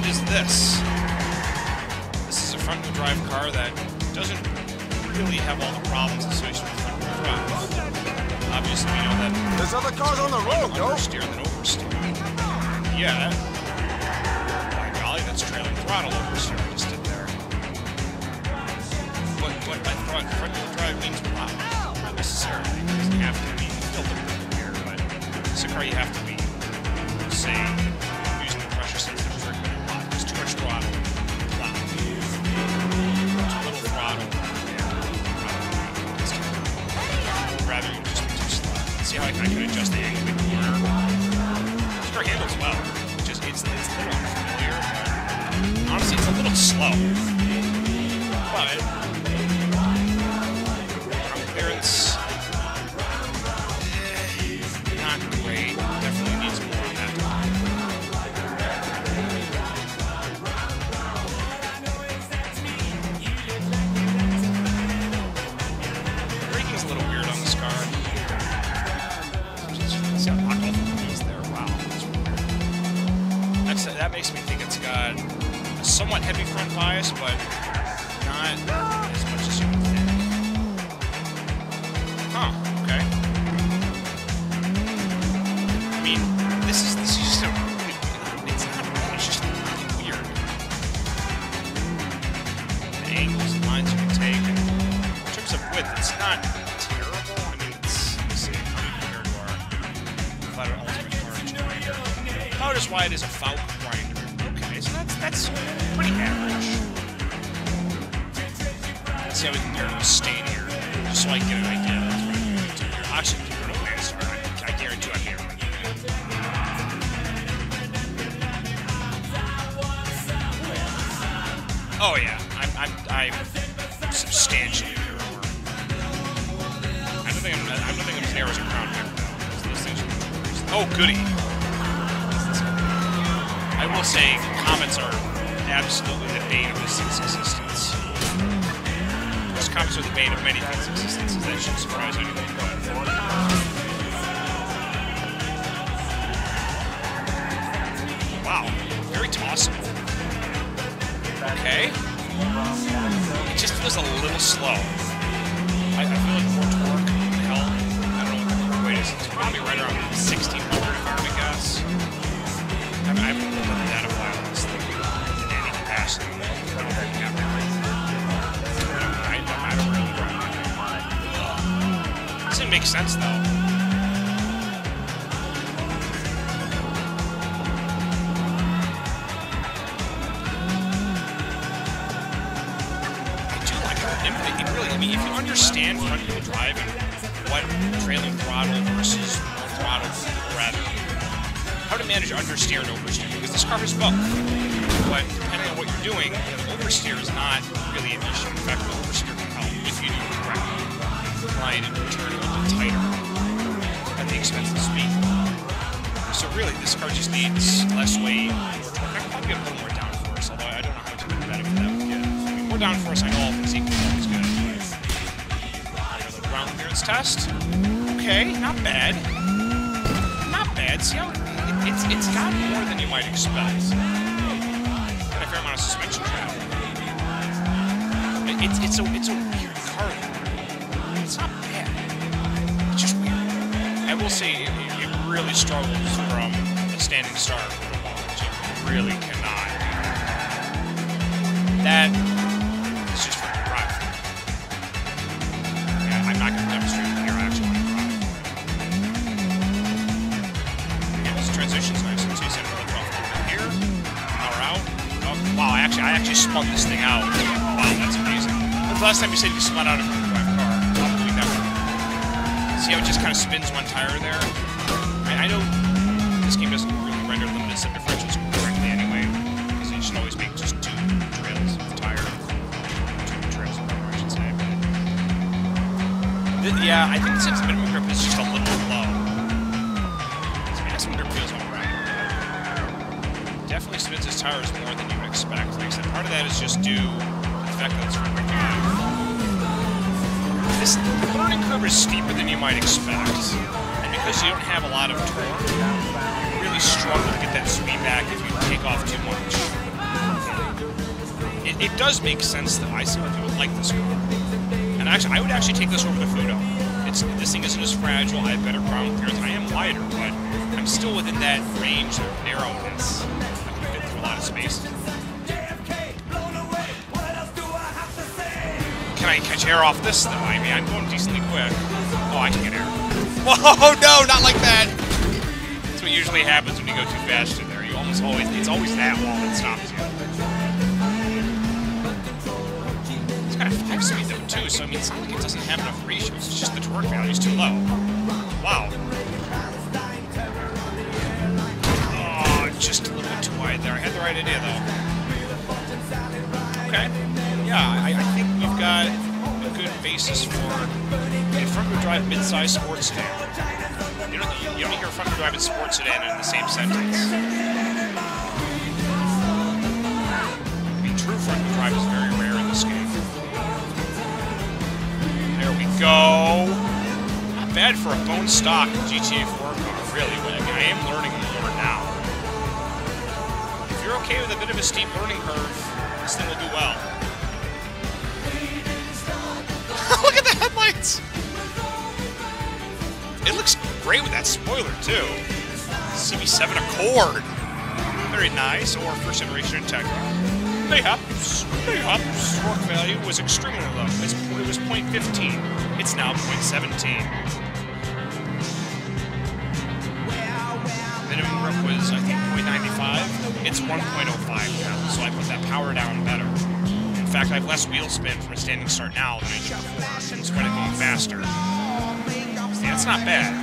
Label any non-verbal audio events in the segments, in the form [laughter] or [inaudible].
concept is this. This is a front-wheel drive car that doesn't really have all the problems associated with front-wheel drive. Obviously, we know that There's other cars on the road, yo. understeer than oversteer. Yeah. By golly, that's trailing throttle oversteer I just did there. But but by front front wheel drive means wow. Not necessarily. It doesn't have to be still a little bit weird, but it's a car you have to be say Rather you just be too slow. See how I, I can adjust the angle of the corner? This handles well. It's just it's it's a little unfamiliar. Honestly, it's a little slow. But somewhat heavy front bias, but not as much as you would think. Huh, okay. I mean, this is this is just a it's not bad, it's just really weird. The angles and lines you can take and in terms of width, it's not terrible. I mean it's let's see, you to our Flatter Ultimate Car Grinder? About as wide as a Falk grinder. Okay, so that's that's pretty average. Let's see how we can compare to stain here, just so I get an idea. That's what I'm going to here. Actually, do it okay, sorry. I, I guarantee I can't. Oh yeah, I'm I'm, I'm substantially narrower. I don't think I'm I don't think I'm as narrow as a crown are- Oh goody. I will say comments are absolutely the bane of mm-hmm. this thing's existence. Those comments are the bane of many things' existences. That shouldn't surprise anyone. Wow, very tossable. Okay. It just feels a little slow. I, I feel like more torque help. I don't know what the torque weight is. It's probably right around 1600 if I were to guess. I, haven't looked at the data file on drive. Doesn't make sense though. I mean, if you understand front wheel drive and what trailing throttle versus throttle, rather, to manage understeer and oversteer, because this car is both. But depending on what you're doing, oversteer is not really an issue. In fact, oversteer can help if you do it correctly. Line and turn a little tighter at the expense of speed. So really, this car just needs less weight, more torque. I could probably get a little more downforce, although I don't know how much benefit that would give. I mean, more downforce, I know all things equal, is good. Another ground clearance test. Okay, not bad. Not bad. See how it's it's got more than you might expect. Got a fair amount of suspension travel. It- It's it's a it's a weird car. It's not bad. It's just weird. I will say it, it really struggles from a standing start with a launch. It really cannot. That actually, spun this thing out. Wow, that's amazing. The last time you said you spun out a car? Probably never. See how it just kind of spins one tire there? I, I know this game doesn't really render limited slip differentials correctly anyway, because you should always make just two trails of tire. Two trails of tire, I should say. Th- yeah, I think since minimum grip is just a little low. Grip feels alright. Definitely spins his tires more than you would expect. Like part of that is just due the fact that it's quick drive. This learning curve is steeper than you might expect, and because you don't have a lot of torque, you really struggle to get that speed back if you take off too much. it does make sense that I see why people like this car. And actually, I would actually take this over the Futo. It's this thing isn't as fragile. I have better ground clearance. I am lighter, but I'm still within that range of narrowness. I can fit through a lot of space. Can I catch air off this though? I mean, I'm going decently quick. Oh, I can get air. [laughs] Whoa, no, not like that. That's what usually happens when you go too fast in there. You almost always, it's always that wall that stops you. It's got a five speed though too, so I mean, it's not like it doesn't have enough ratios. It's just the torque value is too low. Wow. Oh, just a little bit too wide there. I had the right idea though. Okay. Yeah, I, I got a good basis for a front-wheel drive mid-size sports sedan. You don't, you don't hear front-wheel drive and sports sedan in the same sentence. I mean, true front-wheel drive is very rare in this game. There we go. Not bad for a bone stock GTA 4 car, really. I am learning more now. If you're okay with a bit of a steep learning curve, this thing will do well. It looks great with that spoiler, too. CB7 Accord. Very nice, or first generation Integra. Mayhaps, mayhaps, torque value was extremely low. It was 0.15. It's now 0.17. Minimum grip was, I think, 0.95. It's 1.05 now, so I put that power down better. In fact, I have less wheel spin from a standing start now than I did before, in spite of going faster. See, that's not bad.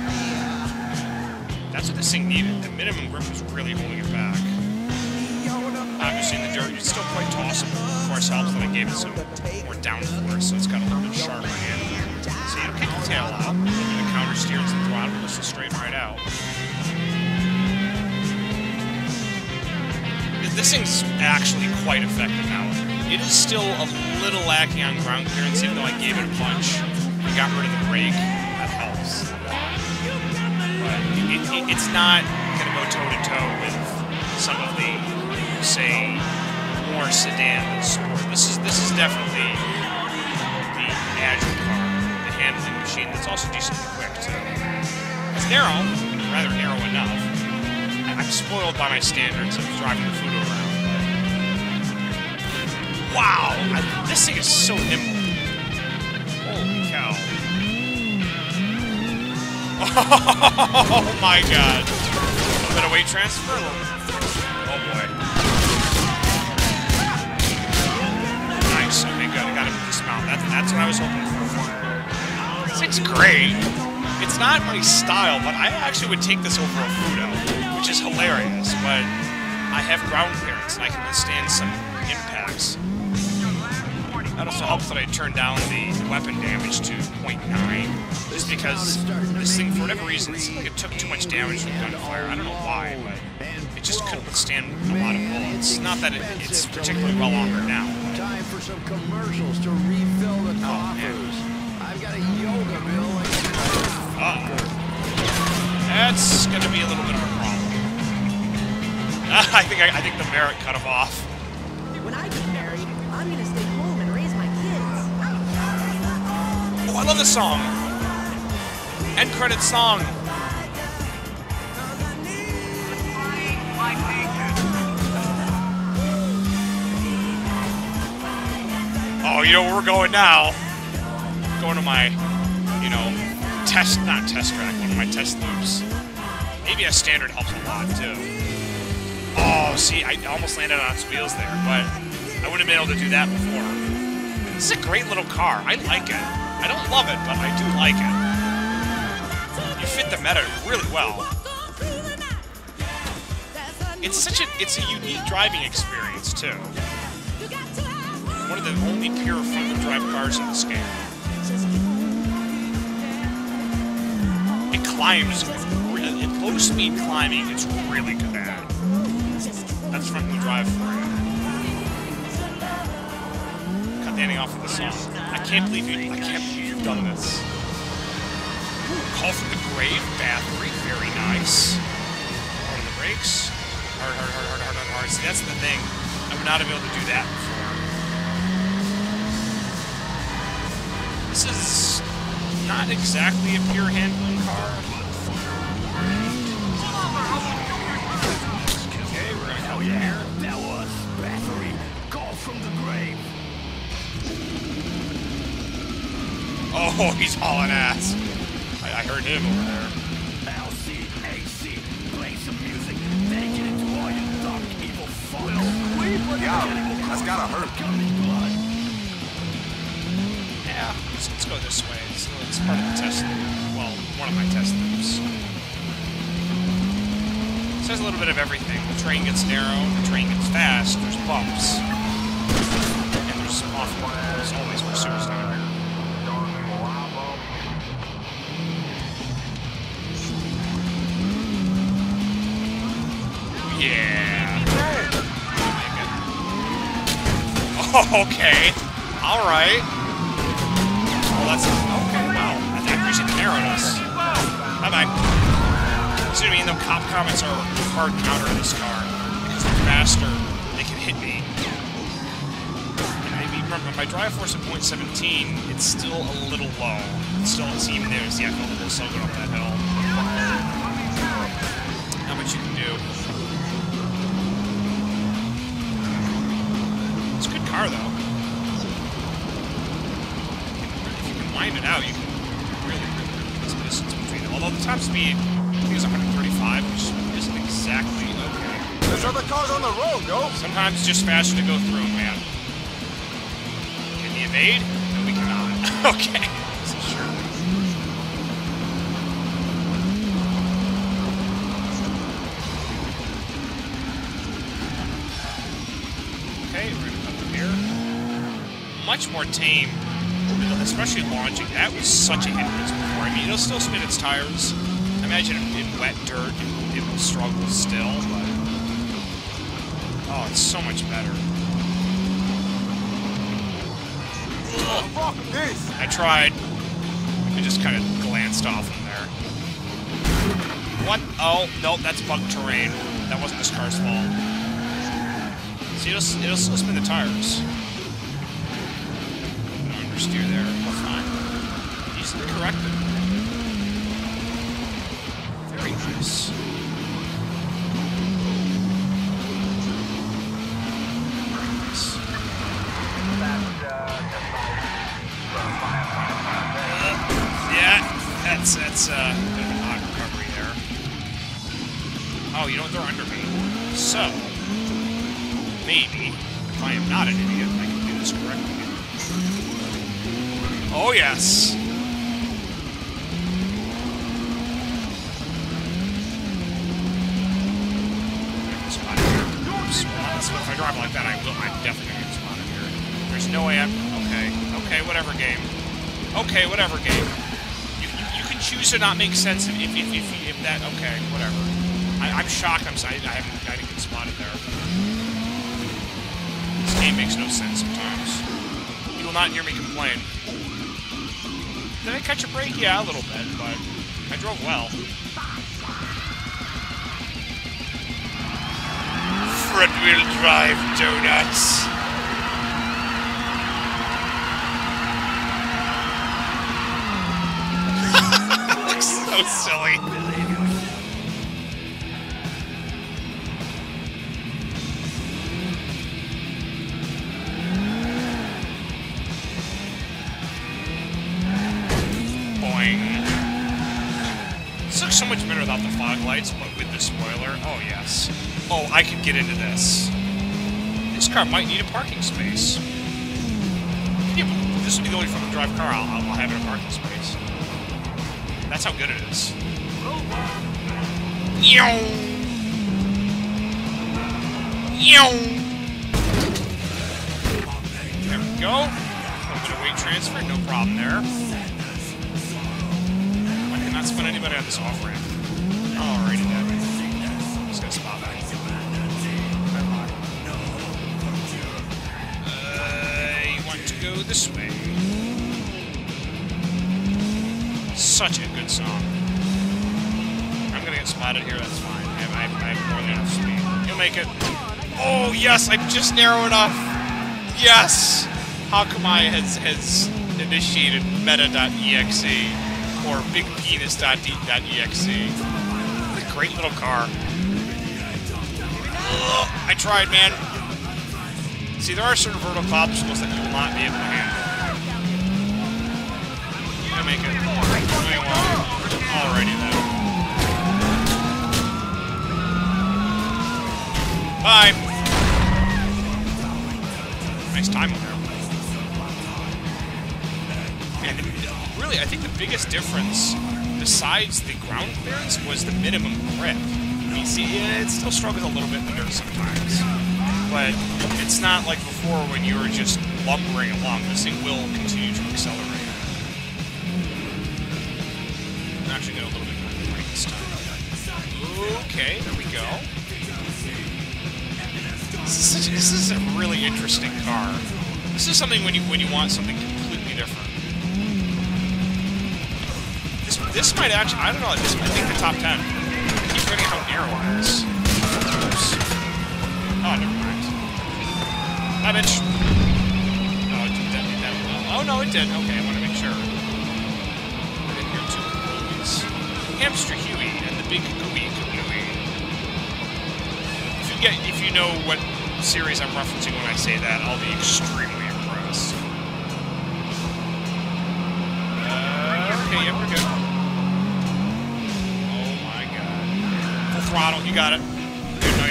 That's what this thing needed. The minimum grip was really holding it back. Obviously, in the dirt, it's still quite tossable. Of course, helps that I gave it some more downforce, so it's got a little bit sharper handling. So you kick the tail out, and the counter steers the throttle, this will straighten right out. This thing's actually quite effective now. It is still a little lacking on ground clearance, even though I gave it a punch and got rid of the brake. That helps. But it, it, it's not going to go toe-to-toe with some of the, say, more sedan sport. This is this is definitely the agile car, the handling machine that's also decently quick, too. It's narrow, rather narrow enough. I'm spoiled by my standards of driving the Futo around. Wow! I, this thing is so nimble. Holy cow. [laughs] Oh my god. A bit of weight transfer? Oh boy. Nice. Okay, good. I got him dismount. That's, that's what I was hoping for. Thing's great. It's not my style, but I actually would take this over a Futo, which is hilarious, but I have ground clearance and I can withstand some impacts. That also helps that I turned down the weapon damage to 0.9, just because this thing, for whatever reason, it seemed like it took too much damage from gunfire. I don't know why, but it just couldn't withstand a lot of bullets. Not that it, it's particularly well armored now. Time for some commercials to refill the oh, coffers. I've got a yoga bill. Uh-oh. That's going to be a little bit of a problem. [laughs] I think I, I think the merit cut him off. When I get married, I'm gonna stay I love this song. End credit song. Oh, you know where we're going now? Going to my, you know, test, not test track, one of my test loops. Maybe a standard helps a lot, too. Oh, see, I almost landed on its wheels there, but I wouldn't have been able to do that before. This is a great little car. I like it. I don't love it, but I do like it. You fit the meta really well. It's such a it's a unique driving experience too. One of the only pure front-wheel drive cars in this game. It climbs, it low speed climbing. It's really good at. That's front-wheel drive for you standing off of the song. I can't believe you. I can't believe you've done this. Ooh, call from the grave, Bathory, very nice. Part the brakes. Hard, hard, hard, hard, hard, hard, hard. See, that's the thing. I would not have been able to do that before. This is not exactly a pure handling car. Okay, we're gonna come here. Bathory, call from the grave. Oh, he's hauling ass. I, I heard him over there. LC, AC, play some music. Then get into all your dark, evil fun. Yeah, that's gotta hurt. Coming blood. Yeah, let's, let's go this way. It's, it's part of the test loop. Well, one of my test loops. It says a little bit of everything. The train gets narrow, the train gets fast, there's bumps. And there's awful, there's always pursuers Yeah. Oh, [laughs] okay. All right. Well, that's okay. Wow. I, I appreciate the narrowness. Bye bye. I mean? The cop comments are hard counter in this car because the faster they can hit me. I mean, remember my drive force at point 17, it's still a little low. It's still it's even there. See, I felt a little so good up that hill. How much you can do? Car though. If you can wind it out, you can really, really, get some distance between them. Although the top speed, I think is 135, which isn't exactly okay. There's other cars on the road, yo. Sometimes it's just faster to go through man. Can we evade? No, we cannot. [laughs] okay. Much more tame, especially launching. That was such a hindrance before. I mean, it'll still spin its tires. I imagine in wet dirt, it, will struggle still, but Oh, it's so much better. Fuck this. I tried. I just kind of glanced off from there. What? Oh, nope, that's bug terrain. That wasn't this car's fault. See, it'll, it'll still spin the tires. There. Corrected. Very nice. Nice. Yeah, that's that's uh, a bit of an odd recovery there. Oh, you know what? They're under me. So maybe if I am not an idiot, I can do this correctly. Oh yes. So if I drive like that, I will. I'm definitely gonna get spotted here. There's no way I'm. Okay. Okay. Whatever game. Okay, whatever game. You, you, you can choose to not make sense if, if, if, if, if that. Okay, whatever. I, I'm shocked. I'm sorry. I haven't. I didn't get spotted there. This game makes no sense sometimes. You will not hear me complain. Did I catch a break? Yeah, a little bit, but I drove well. Front wheel drive donuts. [laughs] looks so silly. Fog lights, but with the spoiler, oh yes. Oh, I could get into this. This car might need a parking space. Yeah, this will be the only front-wheel drive car I'll, I'll have in a parking space. That's how good it is. Yow. Yow. There we go. Little weight transfer, no problem there. I cannot spin anybody on this this way? Such a good song. I'm gonna get spotted here, that's fine. I have, I have, I have more than enough speed. You'll make it. Oh, yes, I'm just narrow enough. Yes! Hakumai has, has initiated meta.exe or bigpenis.exe. Great little car. Ugh, I tried, man. See, there are certain vertical obstacles that you will not be able to handle. I make it. Alrighty then. Bye. Nice time there. Really, I think the biggest difference, besides the ground clearance, was the minimum grip. Mean, see, it still struggles a little bit in the dirt sometimes. But it's not like before when you were just lumbering along. This thing will continue to accelerate. I'm actually going a little bit more right this time. Okay, there we go. This is, this is a really interesting car. This is something when you when you want something This might actually I don't know. This might make the top ten. I keep forgetting how narrow it is. Oops. Oh, never mind. Bye, bitch. Oh, it did that, did that well. Oh no, it did. Okay, I want to make sure. And then here too, Louise. Hamster Huey and the Big Gooey Gooey. If you get, if you know what series I'm referencing when I say that, I'll be extremely throttle, you got it. You don't.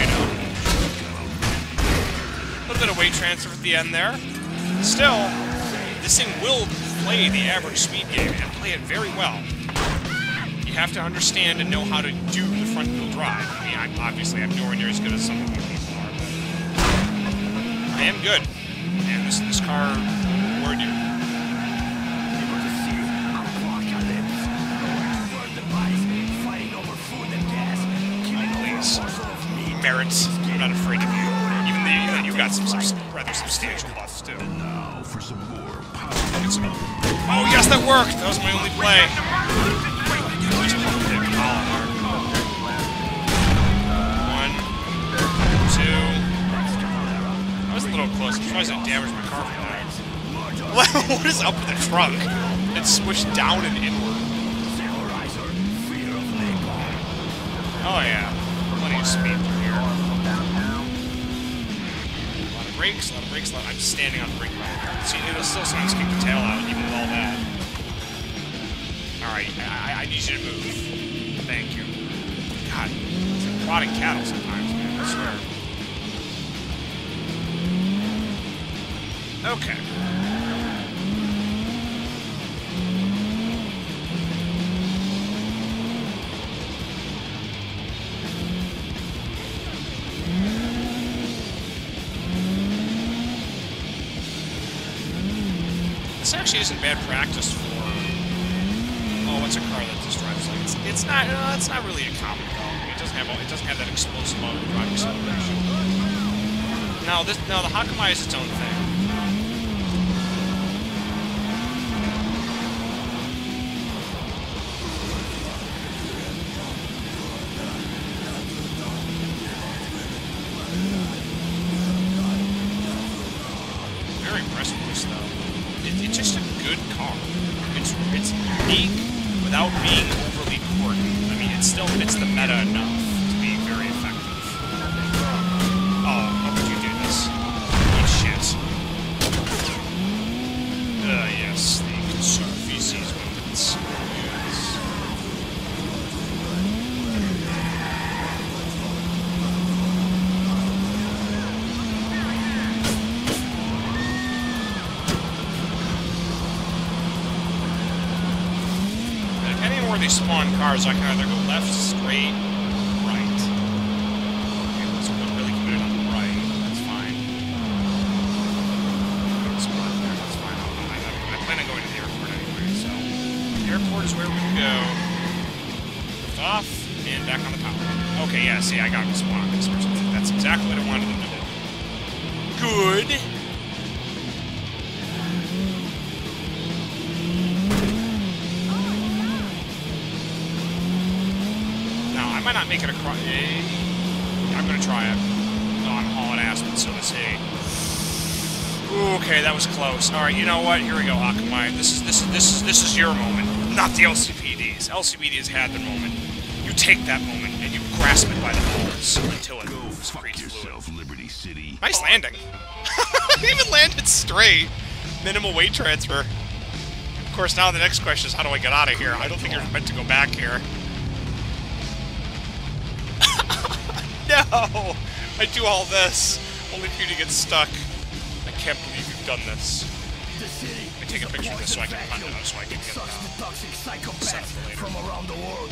A little bit of weight transfer at the end there. Still, this thing will play the average speed game and play it very well. You have to understand and know how to do the front wheel drive. I mean, I'm, obviously, I'm nowhere near as good as some of you people are, but I am good. And this this car Merits, I'm not afraid of you. Even though you, you've got some, some rather substantial buffs, too. Now for some more power. It's- Oh, yes, that worked! That was my only play. Just pump it. Oh, One, two. I was a little close. I'm surprised I damaged my car for that. What [laughs] what is up with the trunk? It's swished down and inward. Oh yeah, plenty of speed here. A lot of brakes, a lot of brakes. I'm standing on the brake pad. See, it'll still sometimes kick the tail out, even with all that. All right, I, I need you to move. Thank you. God, it's like prodding cattle sometimes, man. I swear. Okay. Actually isn't bad practice for. Oh, what's a car that just drives like it's? It's not. Uh, it's not really a common though. It doesn't have. It doesn't have that explosive motor drive acceleration. No, this. No, the Hakumai is its own thing. Good car. It's it's unique without being overly quirky. I mean, it still fits the meta enough where they spawn cars, I can either go left, straight, right. Okay, so I'm really committed on the right. That's fine. Spawn there, that's fine. I, I, I plan on going to the airport anyway, so... The airport is where we go. Lift off, and back on the power. Okay, yeah, see, I got one this Okay, that was close. All right, you know what? Here we go, Hakumai. This is this is this is this is your moment, not the LCPD's. LCPD has had their moment. You take that moment and you grasp it by the balls until it moves. Fuck creates fluid. yourself, Liberty City. Nice landing. [laughs] Even landed straight. Minimal weight transfer. Of course, now the next question is how do I get out of here? I don't think you're meant to go back here. [laughs] no! I do all this, only for you to get stuck. I can't believe you've done this. Me take a picture of this so I can find it out so I can get uh, set up for later.